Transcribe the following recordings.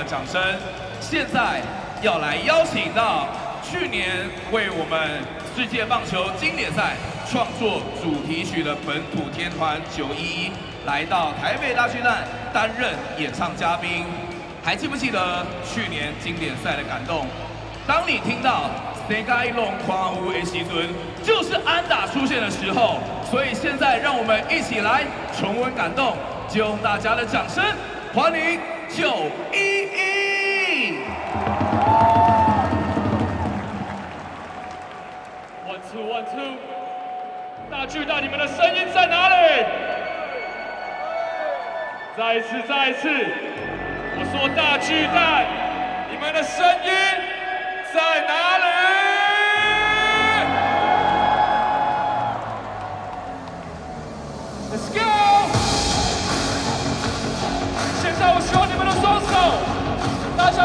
的掌声。现在要来邀请到去年为我们世界棒球经典赛创作主题曲的本土天团九一一，来到台北大巨蛋担任演唱嘉宾。还记不记得去年经典赛的感动？当你听到“世界龙狂舞”的时尊，就是安打出现的时候。所以现在让我们一起来重温感动，就用大家的掌声欢迎九一一。One two one two，大巨蛋，你们的声音在哪里？再一次，再一次，我说大巨蛋，你们的声音在哪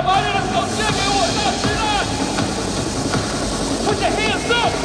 把你的手借给我，大巨蛋，Put your hands up！One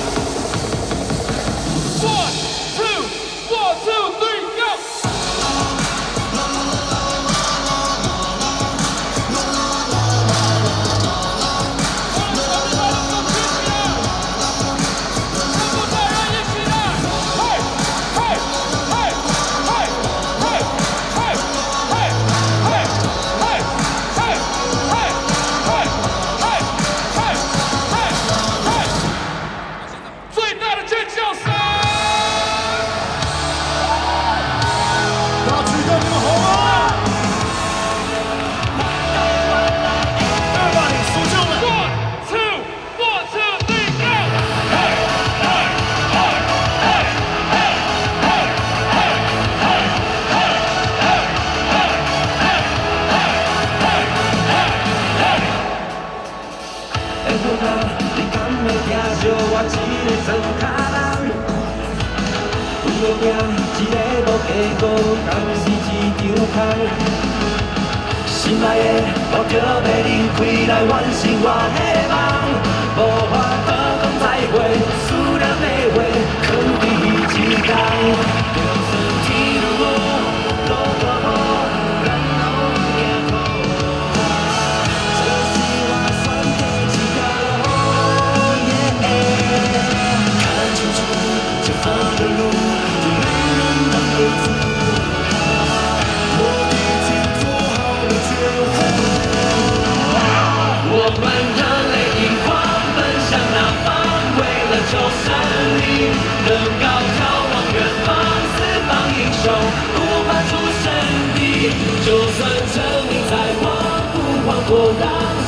就算生命再荒，不慌不忙，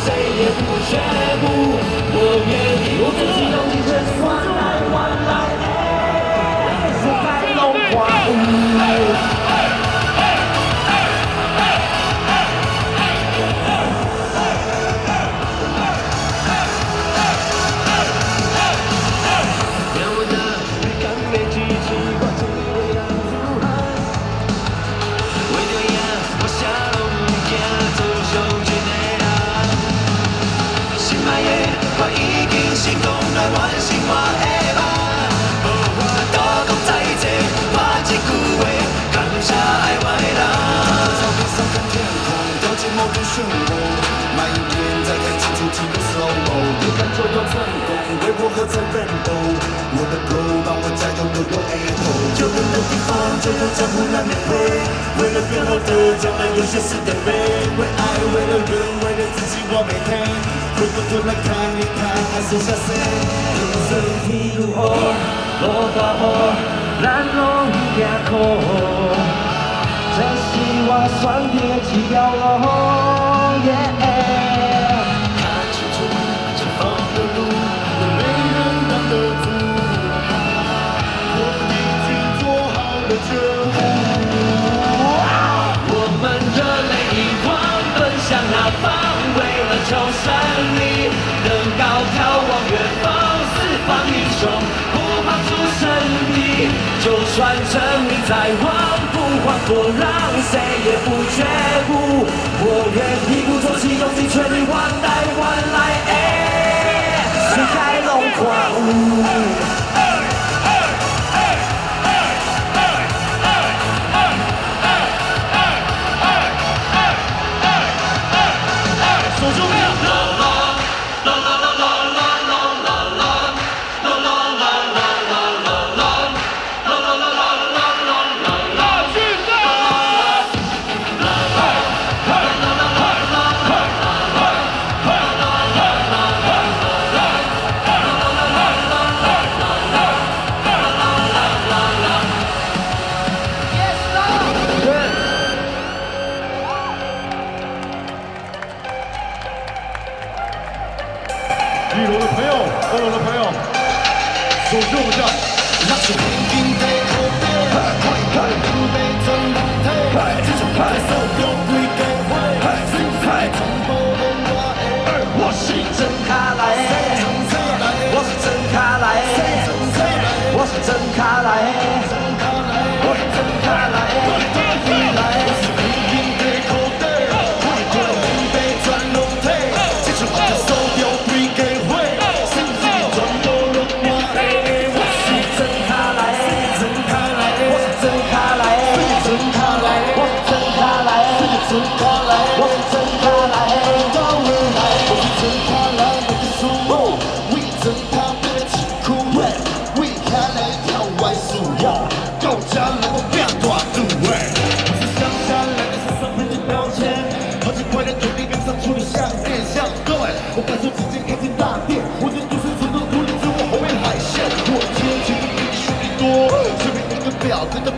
谁也不却漩涡，慢一点，再看清楚几个 slow mo。勇敢就要成功，为我何曾奋斗？我的 goal 让我加油都有 A 头。有人的地方就有江湖难免会，为了更好的将来有些事得背。为爱，为了人，为了自己我没退。回过头来看一看，还剩下谁？人生天如雨，路大雨，咱拢行苦。这是我选的一条路。看清楚前方的路，没人挡得住。我已经做好了决定。我们热泪盈眶奔向那方，为了求胜利，登高眺望远方，四方英雄不怕出身地，就算生命再荒，不慌不让，谁也不觉悟。我愿一鼓作气，用尽全力换来换来，哎，谁开龙狂舞？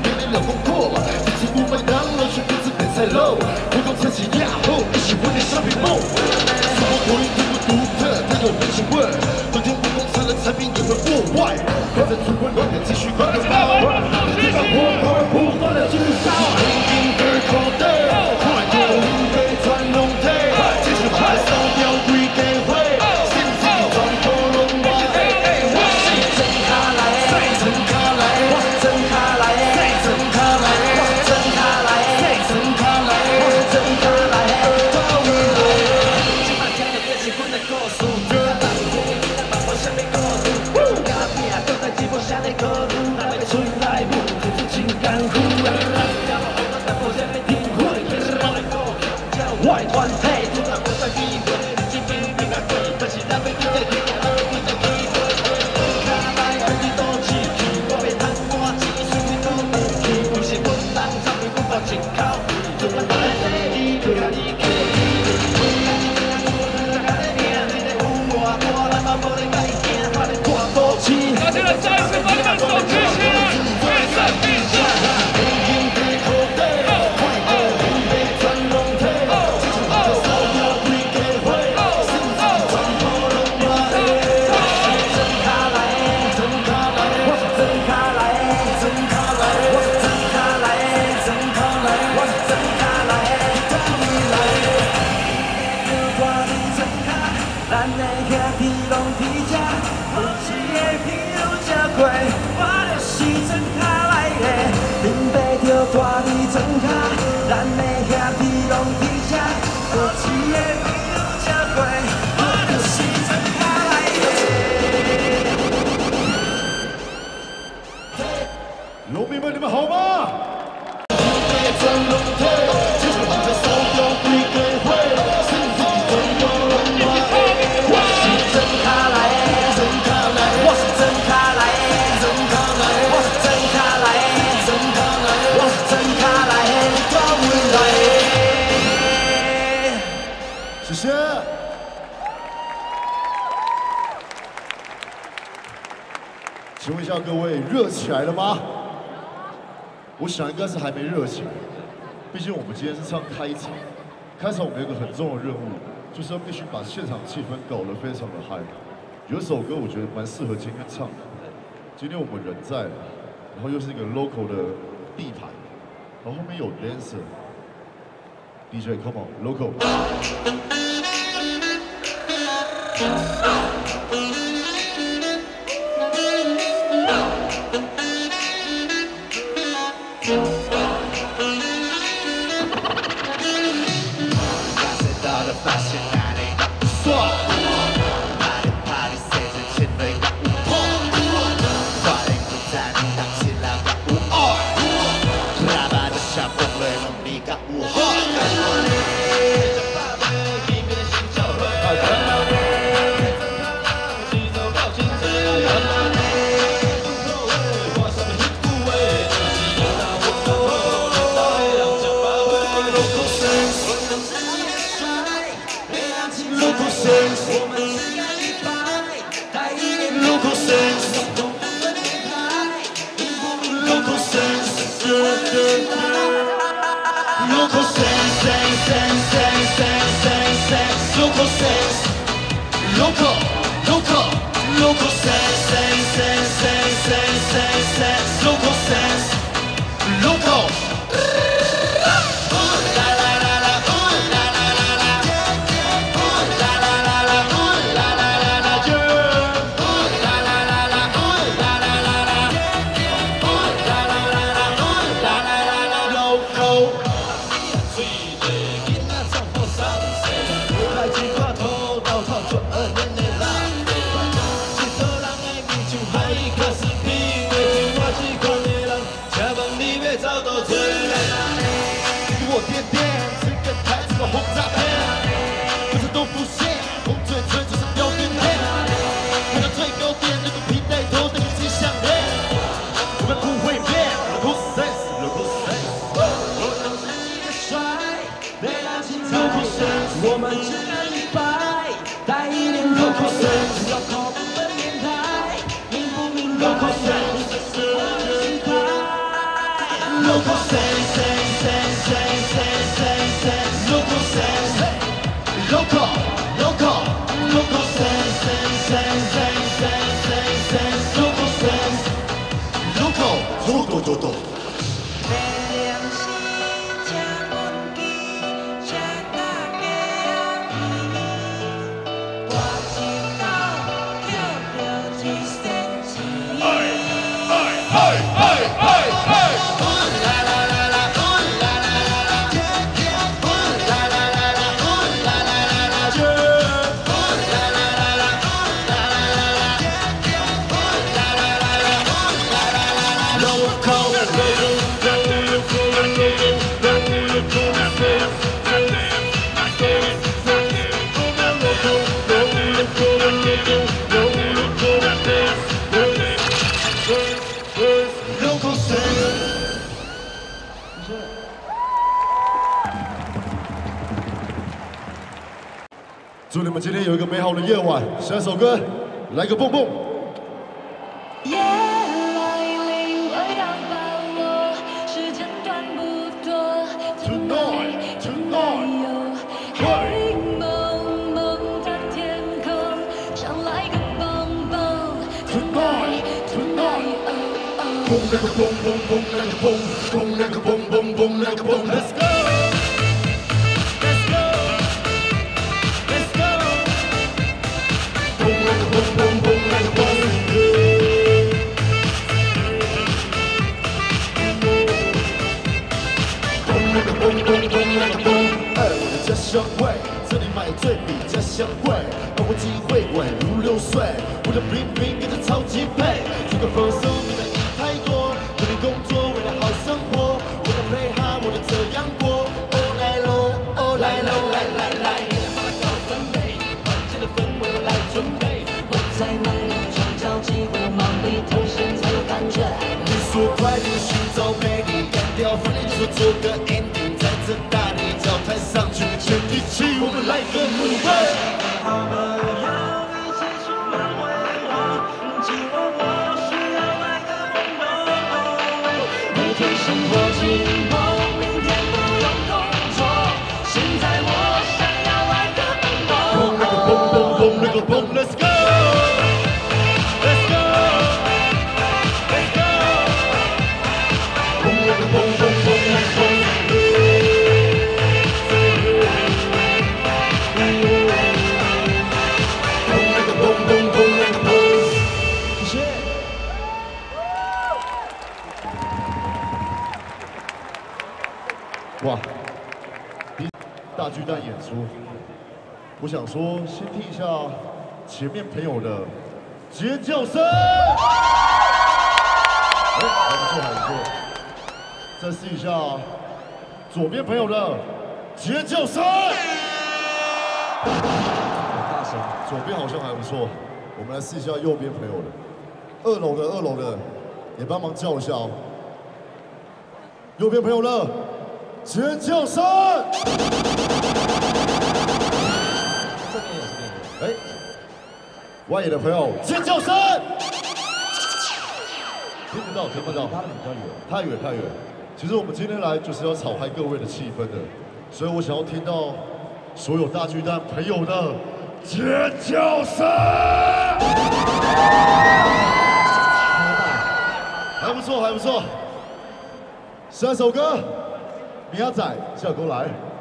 表，真的比你了风阔。一起不麦当劳，却不知北菜喽，不用撑起压后，一起为你商品梦。生活口音并不独特，它有人情味。昨天不用餐的产品也会过外，跟着出混乱点继续关个包。这把火把不断的燃烧，位，热起来了吗？我想应该是还没热起来，毕竟我们今天是唱开场，开场我们有个很重要的任务，就是要必须把现场气氛搞得非常的嗨。有一首歌我觉得蛮适合今天唱的，今天我们人在，然后又是一个 local 的地盘，然后后面有 dancer，DJ，come on，local 今天有一个美好的夜晚。下一首歌，来个蹦蹦。夜来临，我要把握，时间短不多。Tonight, tonight, 有黑蒙蒙的天空，想来个蹦蹦。Tonight, tonight, oh oh。蹦那个蹦蹦蹦那个蹦，蹦那个蹦蹦蹦那个蹦，Let's go。那个蹦蹦蹦那个蹦。哎，我的家乡味，这里买醉比家乡贵，把握机会稳如流水，我的 bling bling 跟着超级配，这个放松你的意太多，努力工作为了好生活，我的 play hard，我的这样过，all night long，all night long，来来来，把高分贝，环境的氛围我来准备，我在忙碌中着急，我忙里偷闲才有感觉。你说快点寻找美丽，干掉分离，说做个哇，第大巨蛋演出。我想说，先听一下前面朋友的尖叫声。哎，还不错，还不错。再试一下左边朋友的尖叫声。大声，左边好像还不错。我们来试一下右边朋友的，二楼的，二楼的，也帮忙叫一下哦。右边朋友的尖叫声。哎，外野的朋友尖叫声，听不到，听不到，太远太远。其实我们今天来就是要炒嗨各位的气氛的，所以我想要听到所有大巨蛋朋友的尖叫声。还不错，还不错。下一首歌，明仔叫过来。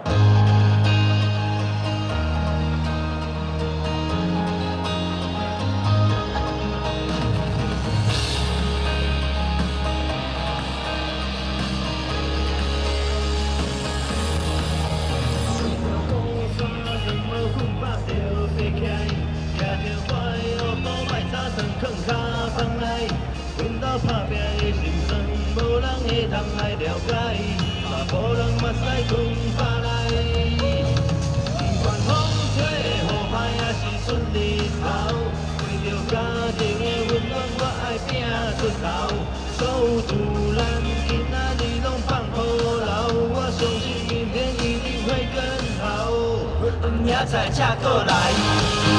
明仔才过来，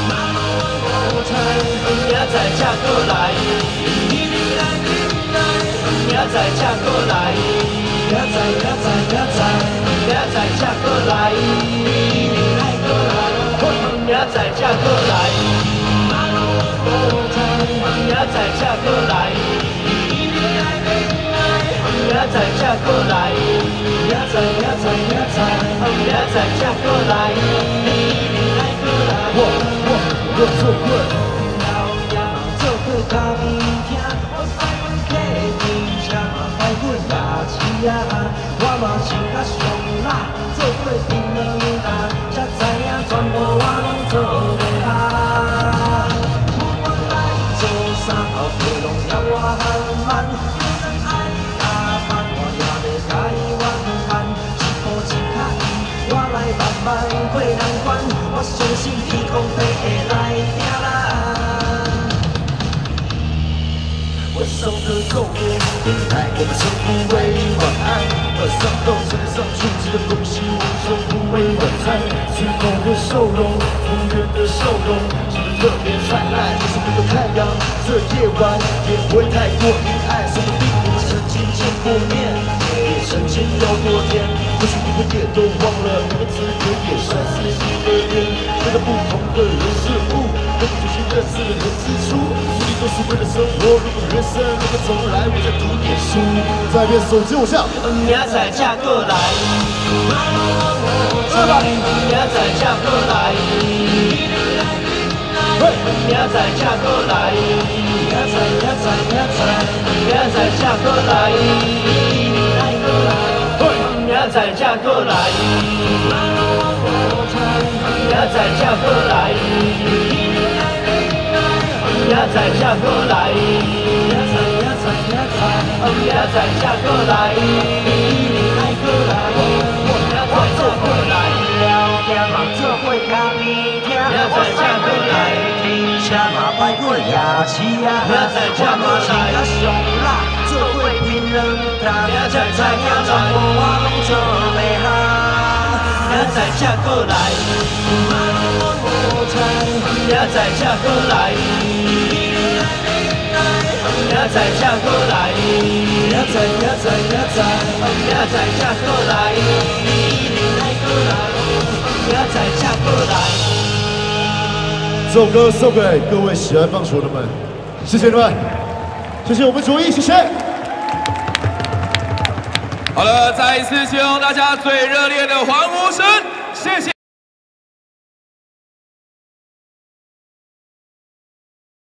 马路我无猜，明仔才过来，你你来你来，明仔才过来。明仔明仔明仔明仔才过来，你爱过来，明仔才过来，明仔才过来，仔才过来，明仔明仔明仔明仔才过来，你爱过来，我我我做过。做伙甲面听，上到山上出击的东西，我们称呼为晚餐。最后的笑容，永远的笑容，是特别灿烂，就是没有太阳。这夜晚也不会太过阴暗，说不定我们曾经见过面，也曾经聊过天。或许你们也都忘了，你们之间也算是一个缘。为了不同的人事物，跟你重新认识的人之初，都是为了生活。如果人生如果重来，我再读点书。再变手机偶像，明仔才过来，明仔才过来，明仔才过来，明仔明仔明仔明仔才过来，明仔才过来，明仔才过来，明仔才过来，明仔明仔明仔明仔才过来，你爱过来，我做过来，聊天嘛做伙甲你听，我才过来，听车嘛摆我牙齿啊，我嘛是较上辣，做伙槟榔摊，才知影全部我拢做袂下，明仔才过来，明仔才过来。明仔才过来，明仔明仔明仔，明仔才过来，这首歌送给各位喜爱棒球的们，谢谢你们，谢谢我们主义，谢谢。好了，再一次希望大家最热烈的欢呼声，谢谢。